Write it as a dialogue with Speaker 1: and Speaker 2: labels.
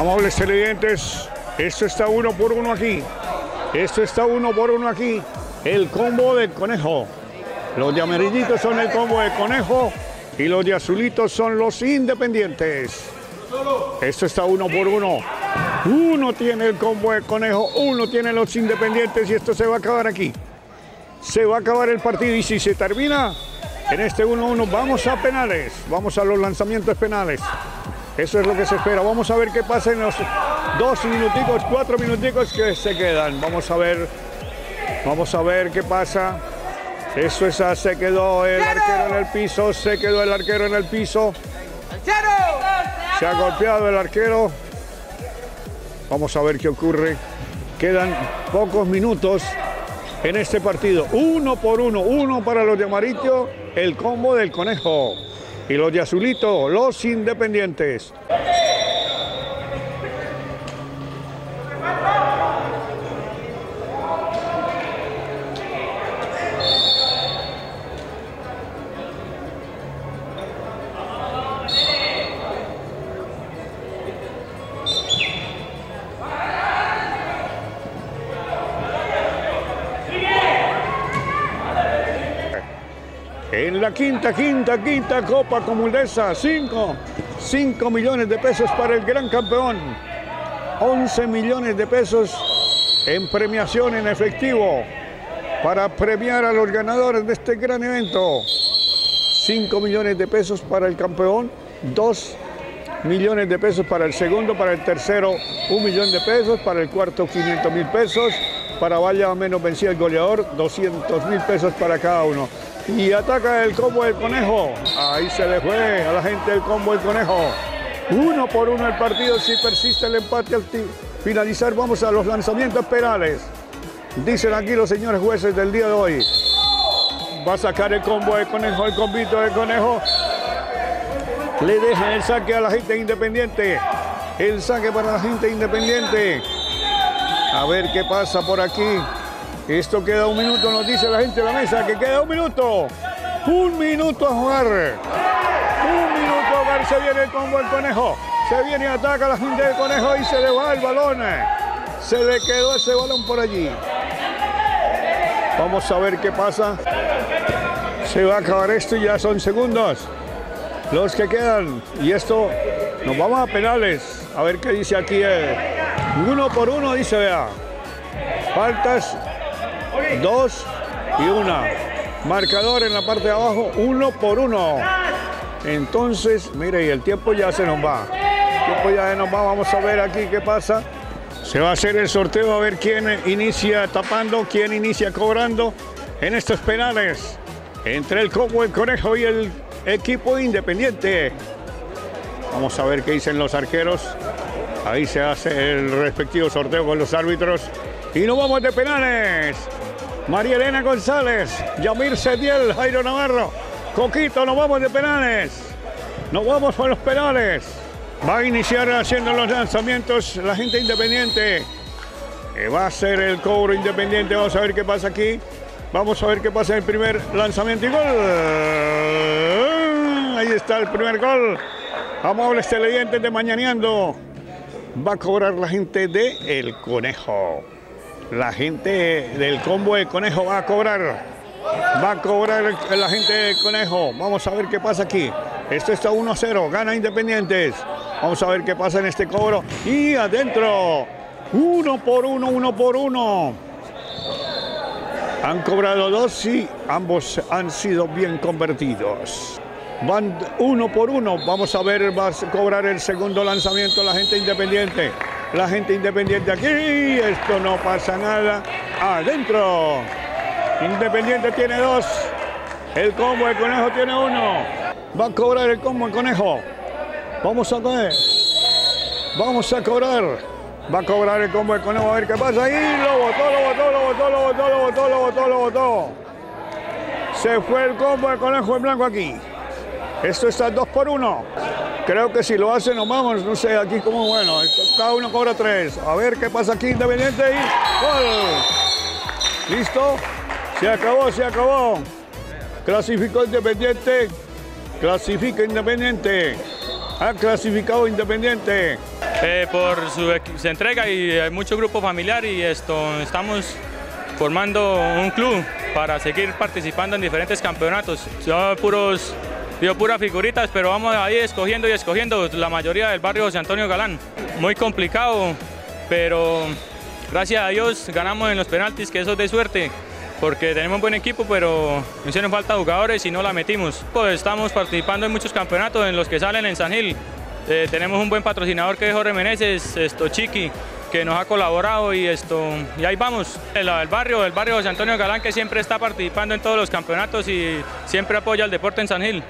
Speaker 1: Amables televidentes, esto está uno por uno aquí. Esto está uno por uno aquí. El combo de conejo. Los de amarillitos son el combo de conejo y los de azulitos son los independientes. Esto está uno por uno. Uno tiene el combo de conejo, uno tiene los independientes y esto se va a acabar aquí. Se va a acabar el partido y si se termina en este 1-1 vamos a penales, vamos a los lanzamientos penales. Eso es lo que se espera. Vamos a ver qué pasa en los dos minuticos, cuatro minuticos que se quedan. Vamos a ver, vamos a ver qué pasa. Eso es, se quedó el arquero en el piso, se quedó el arquero en el piso. Se ha golpeado el arquero. Vamos a ver qué ocurre. Quedan pocos minutos en este partido. Uno por uno, uno para los de amarillo, el combo del conejo. Y los de azulito, los independientes. En la quinta, quinta, quinta Copa Comulesa, 5, 5 millones de pesos para el gran campeón, 11 millones de pesos en premiación en efectivo para premiar a los ganadores de este gran evento. 5 millones de pesos para el campeón, 2 millones de pesos para el segundo, para el tercero 1 millón de pesos, para el cuarto 500 mil pesos, para Vaya menos vencida el goleador 200 mil pesos para cada uno. Y ataca el combo del conejo. Ahí se le fue a la gente el combo del conejo. Uno por uno el partido si persiste el empate al finalizar. Vamos a los lanzamientos penales. Dicen aquí los señores jueces del día de hoy. Va a sacar el combo del conejo, el combito del conejo. Le dejan el saque a la gente independiente. El saque para la gente independiente. A ver qué pasa por aquí. Esto queda un minuto, nos dice la gente de la mesa que queda un minuto. Un minuto a jugar. Un minuto a jugar. Se viene el combo conejo. Se viene y ataca la gente del conejo y se le va el balón. Se le quedó ese balón por allí. Vamos a ver qué pasa. Se va a acabar esto y ya son segundos los que quedan. Y esto nos vamos a penales. A ver qué dice aquí. Uno por uno dice, vea. Faltas dos y una. Marcador en la parte de abajo, uno por uno. Entonces, mire, y el tiempo ya se nos va. El tiempo ya se nos va. Vamos a ver aquí qué pasa. Se va a hacer el sorteo a ver quién inicia tapando, quién inicia cobrando en estos penales. Entre el Combo, el Conejo y el equipo independiente. Vamos a ver qué dicen los arqueros. Ahí se hace el respectivo sorteo con los árbitros. Y nos vamos de penales. María Elena González, Yamir Sediel, Jairo Navarro, Coquito, nos vamos de penales. Nos vamos por los penales. Va a iniciar haciendo los lanzamientos la gente independiente. va a ser el cobro independiente. Vamos a ver qué pasa aquí. Vamos a ver qué pasa en el primer lanzamiento y gol. Ahí está el primer gol. Amables televidentes de Mañaneando. Va a cobrar la gente de El Conejo. La gente del combo de Conejo va a cobrar. Va a cobrar la gente del Conejo. Vamos a ver qué pasa aquí. Esto está 1-0. Gana Independientes. Vamos a ver qué pasa en este cobro. Y adentro. Uno por uno, uno por uno. Han cobrado dos y ambos han sido bien convertidos. Van uno por uno. Vamos a ver, va a cobrar el segundo lanzamiento la gente independiente. La gente independiente aquí. Esto no pasa nada. Adentro. Independiente tiene dos. El combo de conejo tiene uno. Va a cobrar el combo de conejo. Vamos a ver. Vamos a cobrar. Va a cobrar el combo de conejo a ver qué pasa. ahí. lo botó, lo botó, lo botó, lo botó, lo botó, lo botó, lo botó. Se fue el combo de conejo en blanco aquí. Esto está dos por uno. Creo que si lo hacen nos vamos, no sé, aquí como bueno. Cada uno cobra tres. A ver qué pasa aquí, Independiente y gol. ¿Listo? Se acabó, se acabó. Clasificó Independiente. Clasifica Independiente. Ha clasificado Independiente.
Speaker 2: eh, por su, entrega y hay mucho grupo familiar y esto estamos formando un club para seguir participando en diferentes campeonatos. Son puros, digo, puras figuritas, pero vamos ahí escogiendo y escogiendo la mayoría del barrio José Antonio Galán. Muy complicado, pero gracias a Dios ganamos en los penaltis, que eso es de suerte porque tenemos un buen equipo, pero nos hicieron falta jugadores y no la metimos. Pues estamos participando en muchos campeonatos en los que salen en San Gil. Eh, tenemos un buen patrocinador que es Jorge Meneses, esto Chiqui, que nos ha colaborado y esto y ahí vamos. El, el, barrio, el barrio José Antonio Galán que siempre está participando en todos los campeonatos y siempre apoya al deporte en San Gil.